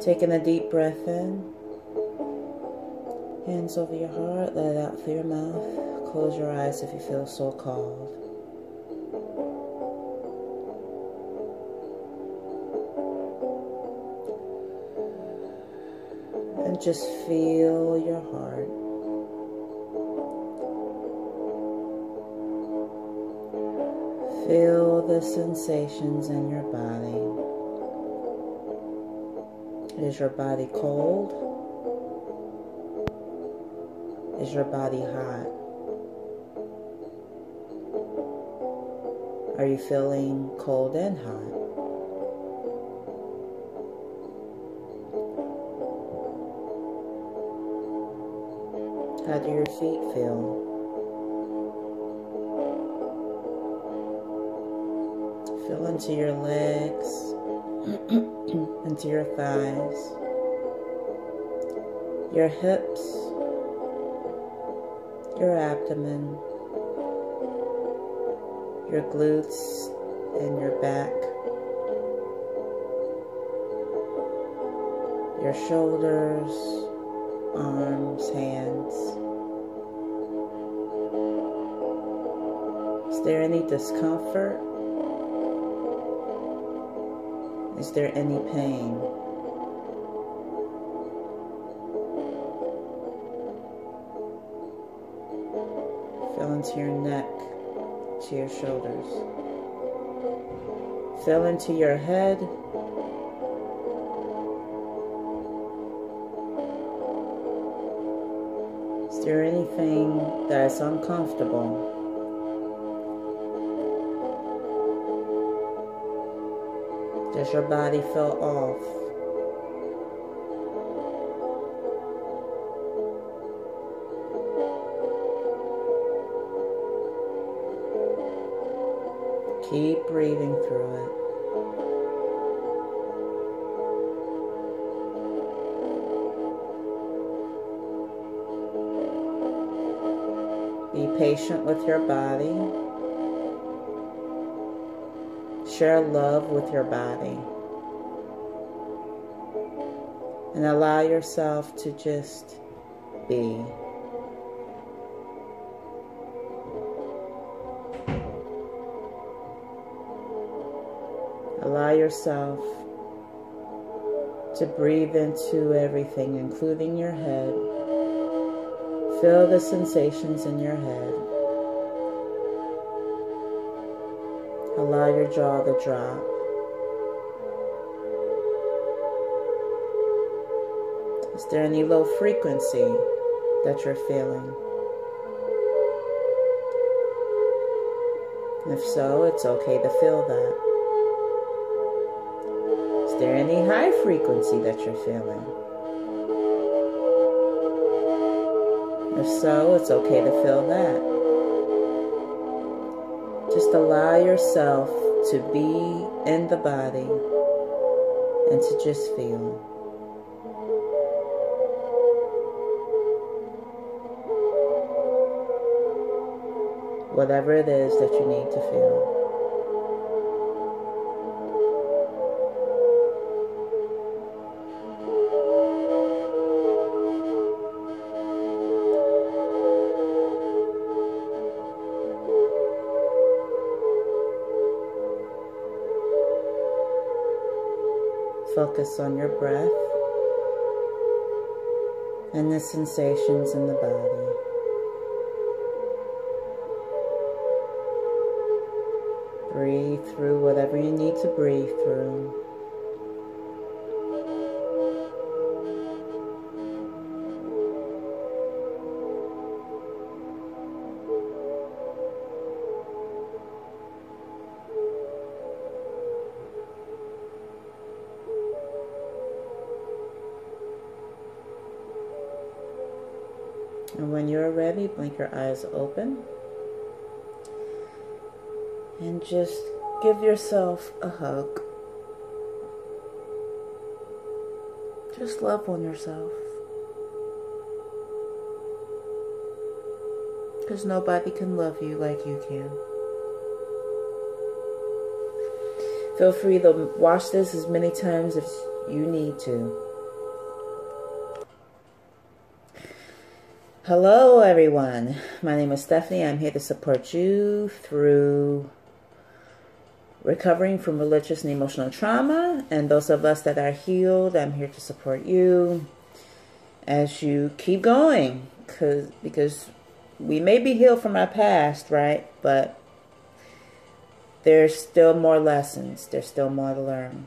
Taking a deep breath in. Hands over your heart, let it out through your mouth. Close your eyes if you feel so called. And just feel your heart. Feel the sensations in your body. Is your body cold? Is your body hot? Are you feeling cold and hot? How do your feet feel? Feel into your legs, into your thighs, your hips, your abdomen, your glutes, and your back, your shoulders, arms, hands. Is there any discomfort? Is there any pain? Feel into your neck, to your shoulders. Feel into your head. Is there anything that is uncomfortable? Does your body fell off? Keep breathing through it. Be patient with your body. Share love with your body. And allow yourself to just be. Allow yourself to breathe into everything, including your head. Feel the sensations in your head. Allow your jaw to drop. Is there any low frequency that you're feeling? If so, it's okay to feel that. Is there any high frequency that you're feeling? If so, it's okay to feel that. Just allow yourself to be in the body and to just feel. Whatever it is that you need to feel. Focus on your breath and the sensations in the body. Breathe through whatever you need to breathe through. Blink your eyes open. And just give yourself a hug. Just love on yourself. Because nobody can love you like you can. Feel free to watch this as many times as you need to. Hello, everyone. My name is Stephanie. I'm here to support you through recovering from religious and emotional trauma. And those of us that are healed, I'm here to support you as you keep going. Cause, because we may be healed from our past, right? But there's still more lessons, there's still more to learn.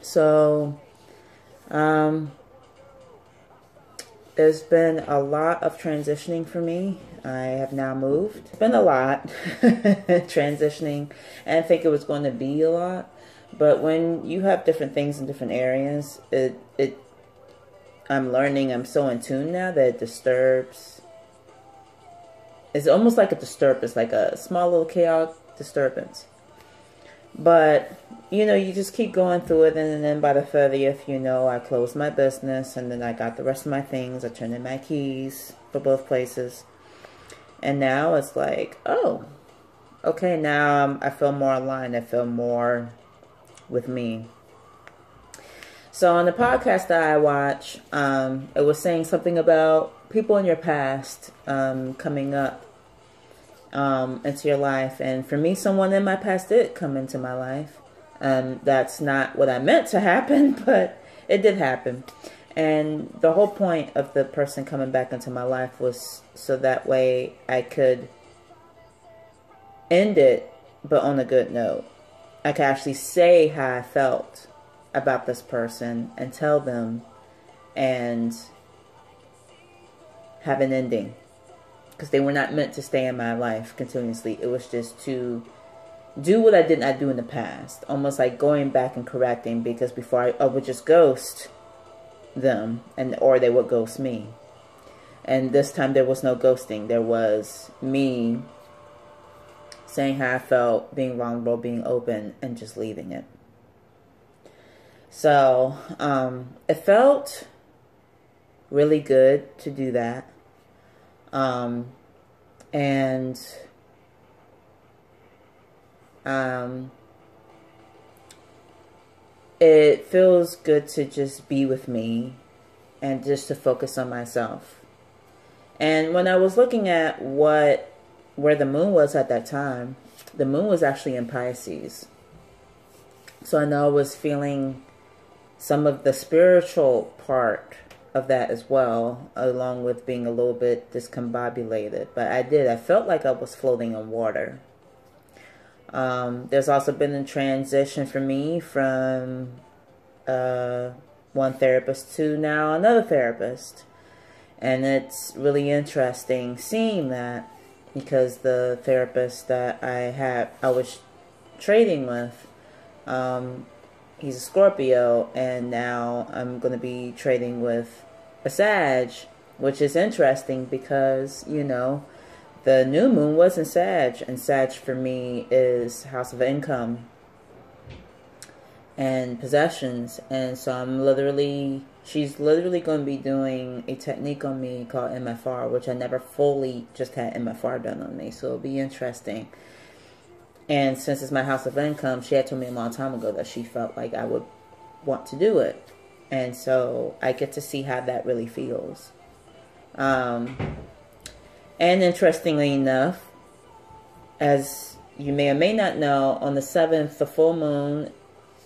So, um, there's been a lot of transitioning for me. I have now moved. It's been a lot transitioning. and I think it was going to be a lot. But when you have different things in different areas, it it I'm learning I'm so in tune now that it disturbs. It's almost like a disturbance, like a small little chaotic disturbance. But, you know, you just keep going through it, and then by the 30th, you know, I closed my business, and then I got the rest of my things. I turned in my keys for both places. And now it's like, oh, okay, now I feel more aligned. I feel more with me. So on the podcast that I watch, um, it was saying something about people in your past um, coming up um, into your life. And for me, someone in my past did come into my life. Um, that's not what I meant to happen, but it did happen. And the whole point of the person coming back into my life was so that way I could end it, but on a good note. I could actually say how I felt about this person and tell them and have an ending because they were not meant to stay in my life continuously. It was just to do what I did not do in the past, almost like going back and correcting. Because before I, I would just ghost them, and or they would ghost me. And this time there was no ghosting. There was me saying how I felt, being vulnerable, being open, and just leaving it. So um, it felt really good to do that. Um, and um, it feels good to just be with me and just to focus on myself. And when I was looking at what where the moon was at that time, the moon was actually in Pisces. So I know I was feeling some of the spiritual part of that as well, along with being a little bit discombobulated. But I did. I felt like I was floating on water. Um, there's also been a transition for me from uh, one therapist to now another therapist. And it's really interesting seeing that because the therapist that I had, I was trading with, um, he's a Scorpio, and now I'm going to be trading with a Sag, which is interesting because, you know, the new moon was in Sag, and Sag for me is house of income and possessions. And so I'm literally, she's literally going to be doing a technique on me called MFR, which I never fully just had MFR done on me. So it'll be interesting and since it's my house of income, she had told me a long time ago that she felt like I would want to do it. And so I get to see how that really feels. Um, and interestingly enough, as you may or may not know, on the 7th, the full moon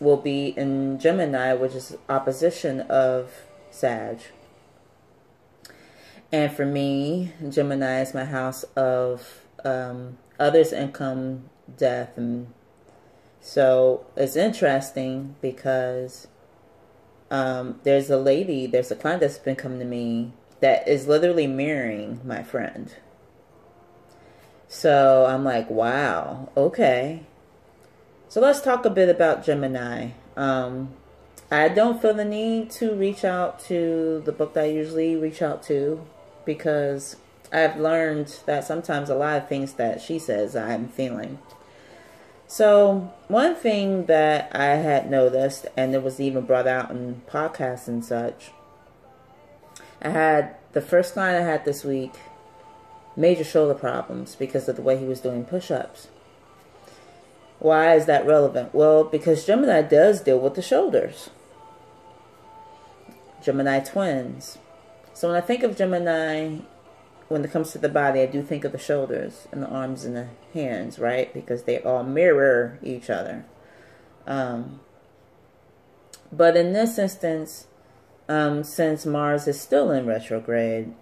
will be in Gemini, which is opposition of Sag. And for me, Gemini is my house of um, others' income death and so it's interesting because um, there's a lady, there's a client that's been coming to me that is literally mirroring my friend. So I'm like, wow, okay. So let's talk a bit about Gemini. Um, I don't feel the need to reach out to the book that I usually reach out to because I've learned that sometimes a lot of things that she says I'm feeling. So, one thing that I had noticed, and it was even brought out in podcasts and such, I had the first client I had this week major shoulder problems because of the way he was doing push ups. Why is that relevant? Well, because Gemini does deal with the shoulders. Gemini twins. So when I think of Gemini, when it comes to the body, I do think of the shoulders and the arms and the hands, right? Because they all mirror each other. Um, but in this instance, um, since Mars is still in retrograde,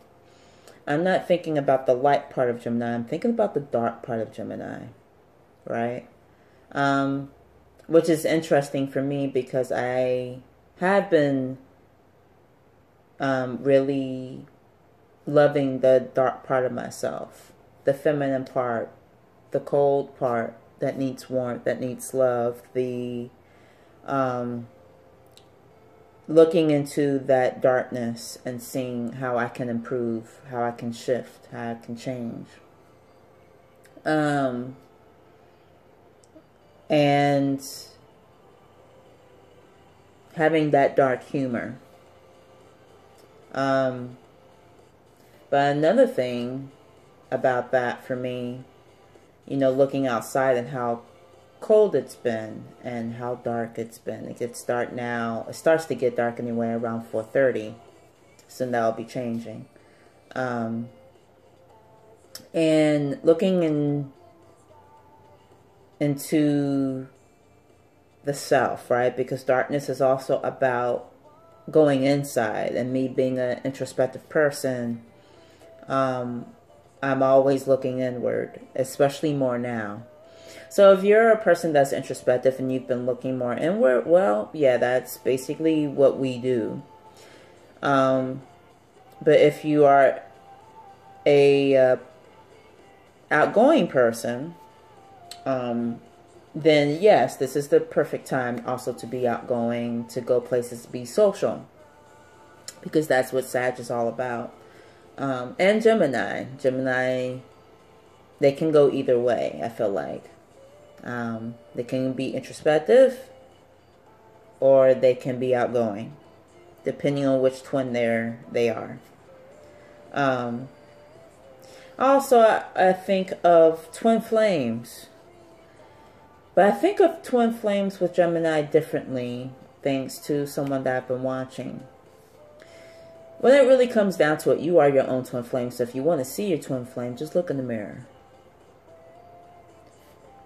I'm not thinking about the light part of Gemini. I'm thinking about the dark part of Gemini, right? Um, which is interesting for me because I have been um, really loving the dark part of myself, the feminine part, the cold part that needs warmth, that needs love, the um, looking into that darkness and seeing how I can improve, how I can shift, how I can change. Um, and having that dark humor. Um, but another thing about that for me, you know, looking outside and how cold it's been and how dark it's been. It gets dark now. It starts to get dark anyway around 4:30, so that'll be changing. Um, and looking in into the self, right? Because darkness is also about going inside, and me being an introspective person. Um, I'm always looking inward, especially more now so if you're a person that's introspective and you've been looking more inward, well, yeah, that's basically what we do. Um, but if you are a uh, outgoing person, um, then yes, this is the perfect time also to be outgoing, to go places, to be social. Because that's what Sag is all about. Um, and Gemini. Gemini, they can go either way, I feel like. Um, they can be introspective or they can be outgoing, depending on which twin they're, they are. Um, also, I, I think of twin flames. But I think of twin flames with Gemini differently, thanks to someone that I've been watching. When it really comes down to it, you are your own twin flame. So if you want to see your twin flame, just look in the mirror.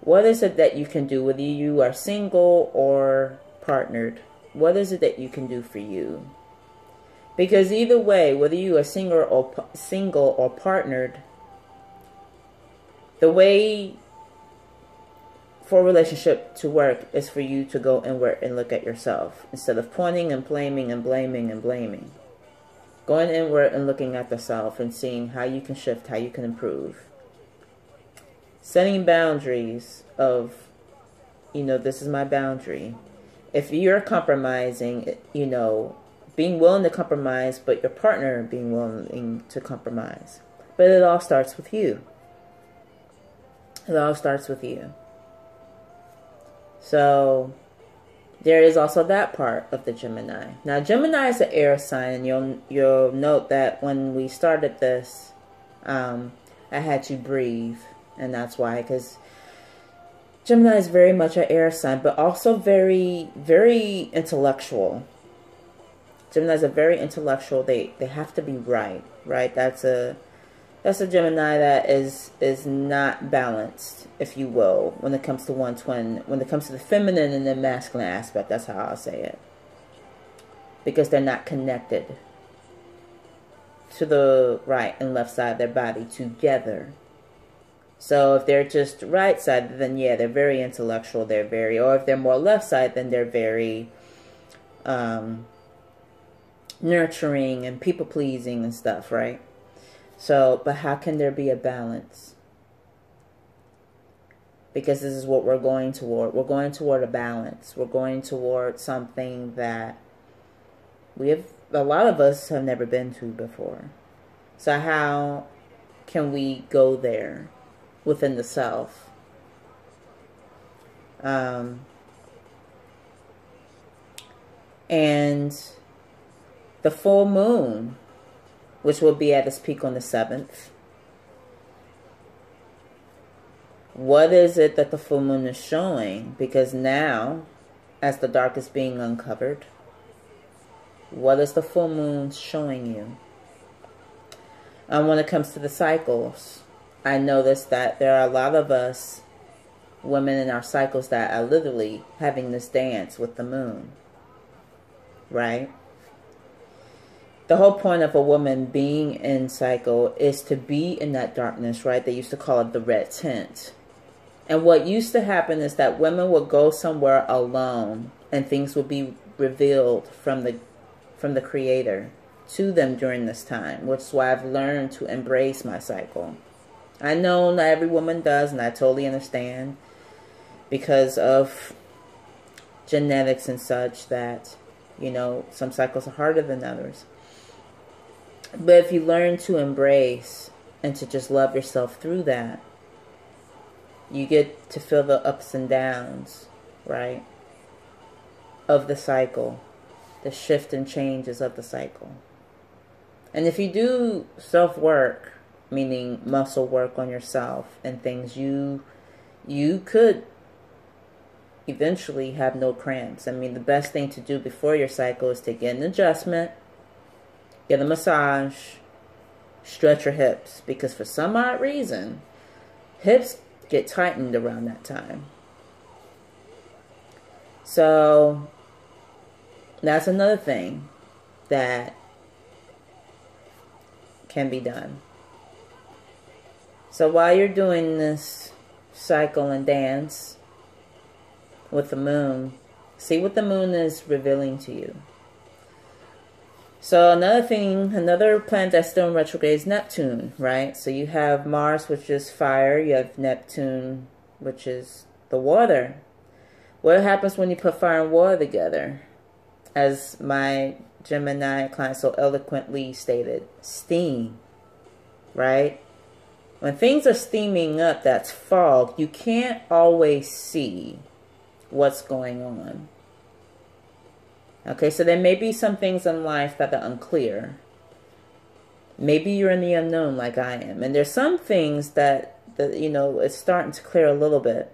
What is it that you can do, whether you are single or partnered? What is it that you can do for you? Because either way, whether you are single or single or partnered, the way for a relationship to work is for you to go inward and look at yourself instead of pointing and blaming and blaming and blaming. Going inward and looking at the self and seeing how you can shift, how you can improve setting boundaries of, you know, this is my boundary. If you're compromising, you know, being willing to compromise, but your partner being willing to compromise. But it all starts with you. It all starts with you. So there is also that part of the Gemini. Now Gemini is an air sign, and you'll you'll note that when we started this, um, I had to breathe and that's why because Gemini is very much an air sign, but also very, very intellectual. Gemini is a very intellectual. They they have to be right, right? That's a that's a Gemini that is is not balanced, if you will, when it comes to one twin. When it comes to the feminine and the masculine aspect, that's how I'll say it. Because they're not connected to the right and left side of their body together. So if they're just right side, then yeah, they're very intellectual. They're very, or if they're more left side, then they're very um, nurturing and people pleasing and stuff, right? So, but how can there be a balance? Because this is what we're going toward. We're going toward a balance. We're going toward something that we have, a lot of us have never been to before. So how can we go there? Within the self. Um, and the full moon, which will be at its peak on the 7th. What is it that the full moon is showing? Because now, as the dark is being uncovered, what is the full moon showing you? And when it comes to the cycles, I noticed that there are a lot of us women in our cycles that are literally having this dance with the moon. Right? The whole point of a woman being in cycle is to be in that darkness, right? They used to call it the red tent. And what used to happen is that women would go somewhere alone and things would be revealed from the from the creator to them during this time, which is why I've learned to embrace my cycle. I know not every woman does, and I totally understand because of genetics and such that, you know, some cycles are harder than others. But if you learn to embrace and to just love yourself through that, you get to feel the ups and downs, right? Of the cycle, the shift and changes of the cycle. And if you do self work, meaning muscle work on yourself and things, you you could eventually have no cramps. I mean, the best thing to do before your cycle is to get an adjustment, get a massage, stretch your hips. Because for some odd reason, hips get tightened around that time. So, that's another thing that can be done. So while you're doing this cycle and dance, with the moon. See what the moon is revealing to you. So another thing, another planet that's still in retrograde is Neptune, right? So you have Mars, which is fire. You have Neptune, which is the water. What happens when you put fire and water together? As my Gemini client so eloquently stated, steam, right? When things are steaming up, that's fog. You can't always see what's going on. Okay, so there may be some things in life that are unclear. Maybe you're in the unknown like I am. And there's some things that, that you know, it's starting to clear a little bit.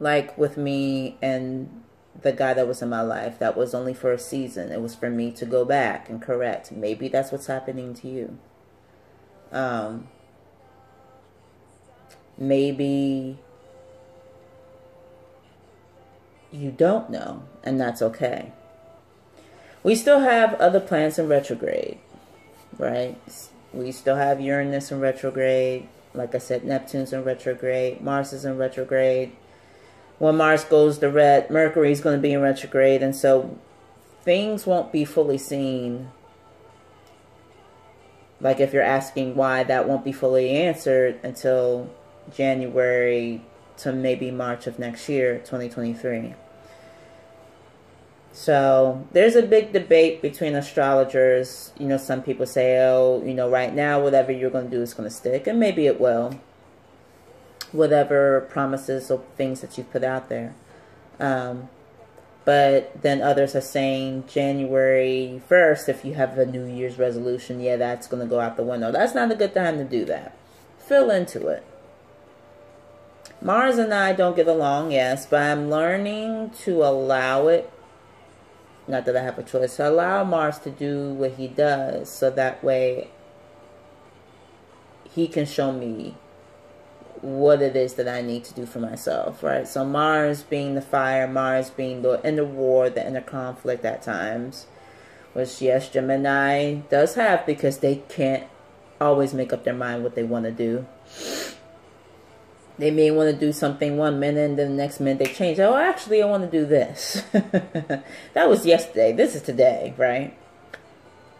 Like with me and the guy that was in my life, that was only for a season. It was for me to go back and correct. Maybe that's what's happening to you. Um, maybe you don't know, and that's okay. We still have other planets in retrograde, right? We still have Uranus in retrograde. Like I said, Neptune's in retrograde. Mars is in retrograde. When Mars goes to red, Mercury is going to be in retrograde. And so things won't be fully seen. Like if you're asking why, that won't be fully answered until January to maybe March of next year, 2023. So there's a big debate between astrologers. You know, some people say, oh, you know, right now, whatever you're going to do is going to stick. And maybe it will. Whatever promises or things that you've put out there. Um, but then others are saying January 1st, if you have a New Year's resolution, yeah, that's going to go out the window. That's not a good time to do that. Fill into it. Mars and I don't get along, yes, but I'm learning to allow it. Not that I have a choice. So allow Mars to do what he does so that way he can show me what it is that I need to do for myself, right? So Mars being the fire, Mars being the inner war, the inner conflict at times, which yes, Gemini does have because they can't always make up their mind what they want to do. They may want to do something one minute and then the next minute they change. Oh, actually, I want to do this. that was yesterday. This is today, right?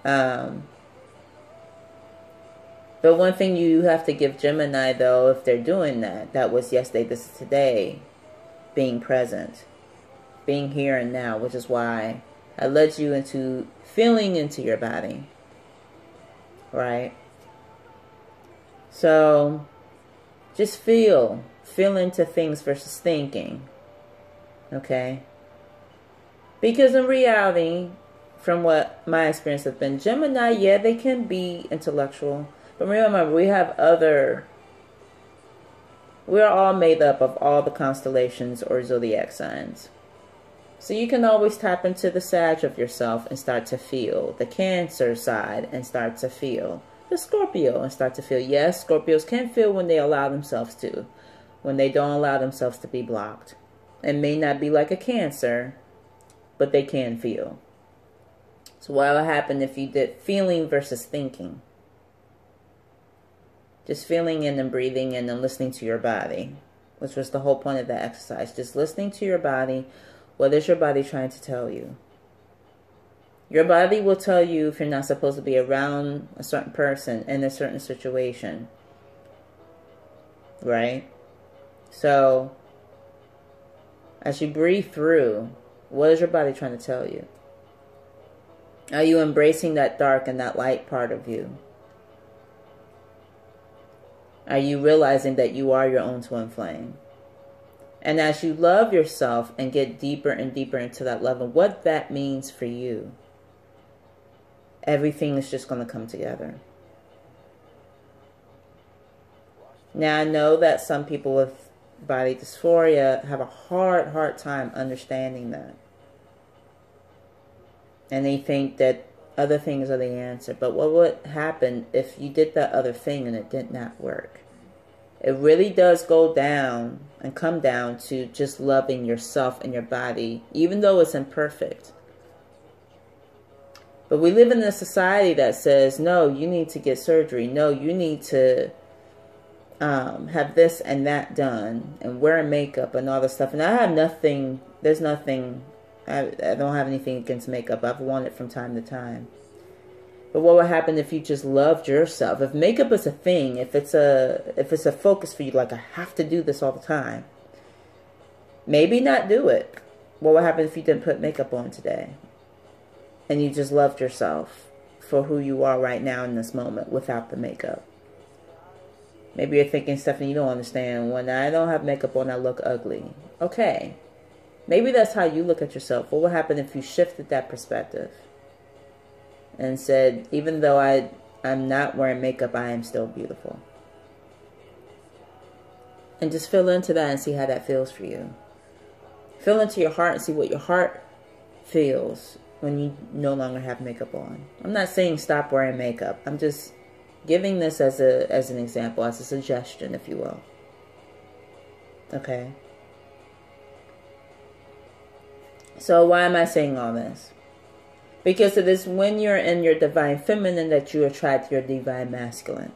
Um, but one thing you have to give Gemini, though, if they're doing that, that was yesterday, this is today, being present, being here and now, which is why I led you into feeling into your body, right? So just feel. Feel into things versus thinking. Okay? Because in reality, from what my experience has been, Gemini, yeah, they can be intellectual. But remember, we have other. We're all made up of all the constellations or zodiac signs. So you can always tap into the Sag of yourself and start to feel the Cancer side and start to feel the Scorpio and start to feel. Yes, Scorpios can feel when they allow themselves to, when they don't allow themselves to be blocked. It may not be like a Cancer, but they can feel. So, what will happen if you did feeling versus thinking? Just feeling in and breathing in and listening to your body, which was the whole point of that exercise. Just listening to your body. What is your body trying to tell you? Your body will tell you if you're not supposed to be around a certain person in a certain situation. Right? So, as you breathe through, what is your body trying to tell you? Are you embracing that dark and that light part of you? Are you realizing that you are your own twin flame? And as you love yourself and get deeper and deeper into that love and what that means for you, everything is just going to come together. Now, I know that some people with body dysphoria have a hard, hard time understanding that. And they think that other things are the answer. But what would happen if you did that other thing and it did not work? It really does go down and come down to just loving yourself and your body, even though it's imperfect. But we live in a society that says, no, you need to get surgery. No, you need to um, have this and that done and wear makeup and all this stuff. And I have nothing, there's nothing, I, I don't have anything against makeup. I've worn it from time to time. But what would happen if you just loved yourself? If makeup is a thing, if it's a if it's a focus for you, like I have to do this all the time, maybe not do it. What would happen if you didn't put makeup on today? and you just loved yourself for who you are right now in this moment without the makeup. Maybe you're thinking, Stephanie, you don't understand. When I don't have makeup on, I look ugly. Okay. Maybe that's how you look at yourself. What would happen if you shifted that perspective and said, even though I, I'm not wearing makeup, I am still beautiful? And just feel into that and see how that feels for you. Feel into your heart and see what your heart feels when you no longer have makeup on. I'm not saying stop wearing makeup. I'm just giving this as a as an example, as a suggestion, if you will. Okay. So why am I saying all this? Because it is when you're in your divine feminine that you attract your divine masculine.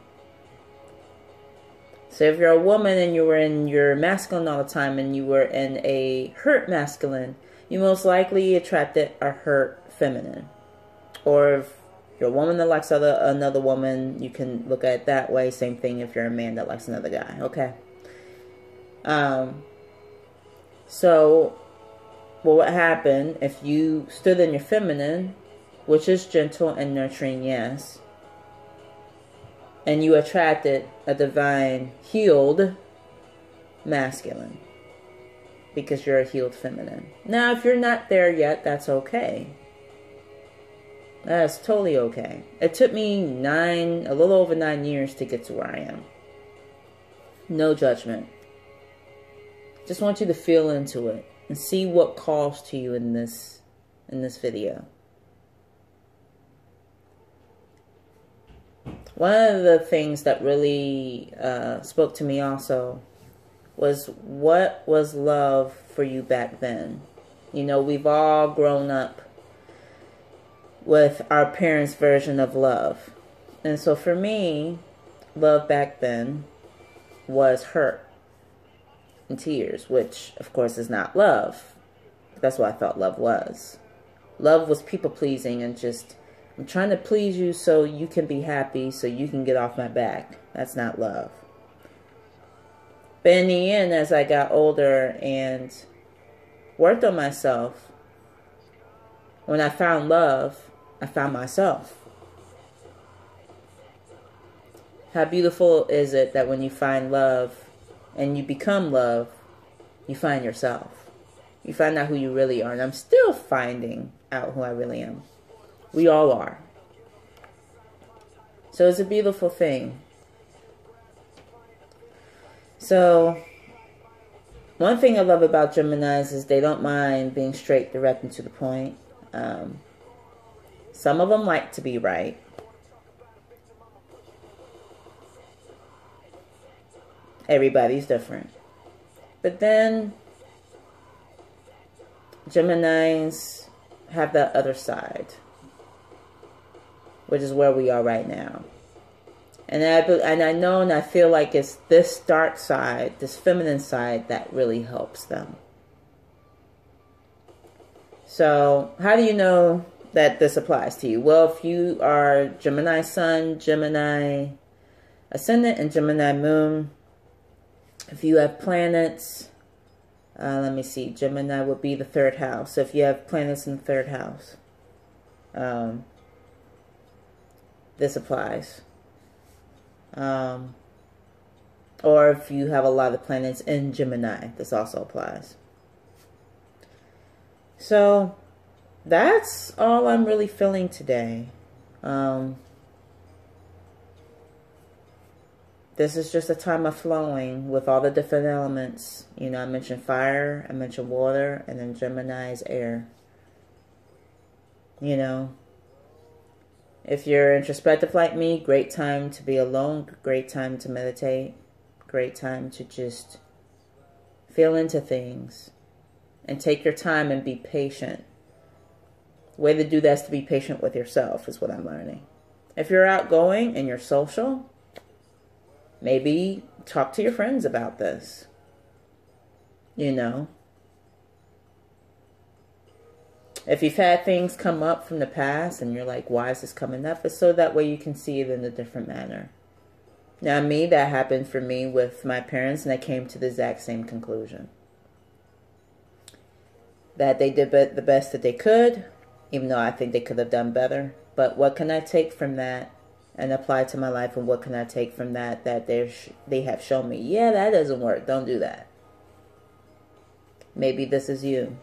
So if you're a woman and you were in your masculine all the time and you were in a hurt masculine, you most likely attracted a hurt feminine. Or if you're a woman that likes other another woman, you can look at it that way. Same thing if you're a man that likes another guy. Okay. Um. So, what would happen if you stood in your feminine, which is gentle and nurturing, yes, and you attracted a divine healed masculine? because you're a healed feminine. Now, if you're not there yet, that's okay. That's totally okay. It took me nine, a little over nine years to get to where I am. No judgment. Just want you to feel into it and see what calls to you in this in this video. One of the things that really uh, spoke to me also was what was love for you back then? You know, we've all grown up with our parents' version of love. And so for me, love back then was hurt and tears, which of course is not love. That's what I thought love was. Love was people pleasing and just, I'm trying to please you so you can be happy, so you can get off my back. That's not love. But in the end, as I got older and worked on myself, when I found love, I found myself. How beautiful is it that when you find love and you become love, you find yourself. You find out who you really are. And I'm still finding out who I really am. We all are. So it's a beautiful thing. So, one thing I love about Geminis is they don't mind being straight, direct, and to the point. Um, some of them like to be right. Everybody's different. But then Geminis have that other side, which is where we are right now. And I, and I know and I feel like it's this dark side, this feminine side, that really helps them. So, how do you know that this applies to you? Well, if you are Gemini Sun, Gemini Ascendant, and Gemini Moon, if you have planets, uh, let me see, Gemini would be the third house. So if you have planets in the third house, um, this applies. Um, or if you have a lot of planets in Gemini, this also applies. So that's all I'm really feeling today. Um, this is just a time of flowing with all the different elements. You know, I mentioned fire, I mentioned water, and then Gemini is air. You know, if you're introspective like me, great time to be alone, great time to meditate, great time to just feel into things and take your time and be patient. way to do that is to be patient with yourself, is what I'm learning. If you're outgoing and you're social, maybe talk to your friends about this. You know, if you've had things come up from the past and you're like, why is this coming up? It's so that way you can see it in a different manner. Now, me, that happened for me with my parents, and I came to the exact same conclusion. That they did the best that they could, even though I think they could have done better. But what can I take from that and apply to my life, and what can I take from that that they they have shown me? Yeah, that doesn't work. Don't do that. Maybe this is you.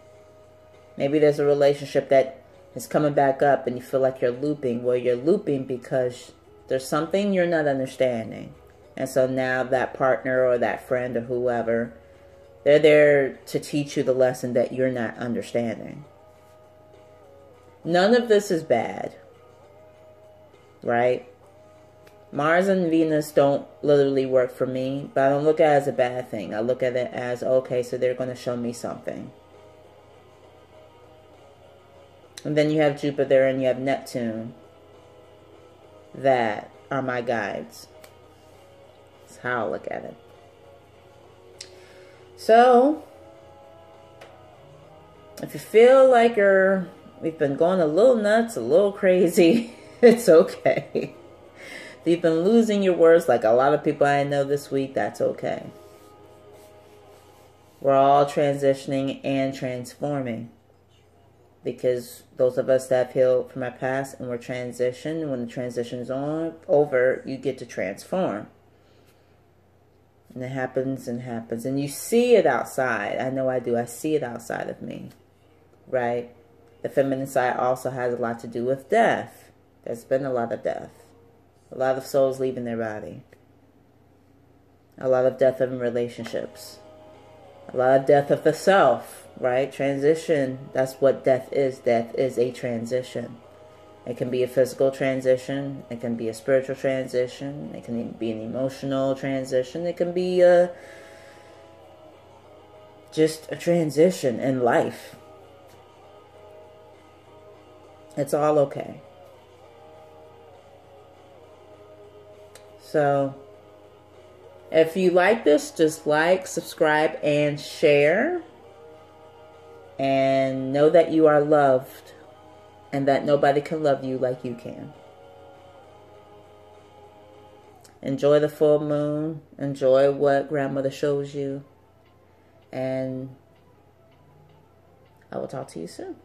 Maybe there's a relationship that is coming back up and you feel like you're looping. Well, you're looping because there's something you're not understanding. And so now that partner or that friend or whoever, they're there to teach you the lesson that you're not understanding. None of this is bad, right? Mars and Venus don't literally work for me, but I don't look at it as a bad thing. I look at it as okay, so they're going to show me something. And then you have Jupiter and you have Neptune that are my guides. That's how I look at it. So, if you feel like you're, we've been going a little nuts, a little crazy, it's okay. If you've been losing your words like a lot of people I know this week, that's okay. We're all transitioning and transforming because those of us that have healed from our past and we're transitioned, when the transition is on over, you get to transform. And it happens and happens. And you see it outside. I know I do. I see it outside of me. Right? The feminine side also has a lot to do with death. There's been a lot of death. A lot of souls leaving their body. A lot of death in relationships. A lot of death of the self right? Transition, that's what death is. Death is a transition. It can be a physical transition, it can be a spiritual transition, it can be an emotional transition, it can be a just a transition in life. It's all okay. So, if you like this, just like, subscribe, and share and know that you are loved and that nobody can love you like you can. Enjoy the full moon. Enjoy what grandmother shows you. And I will talk to you soon.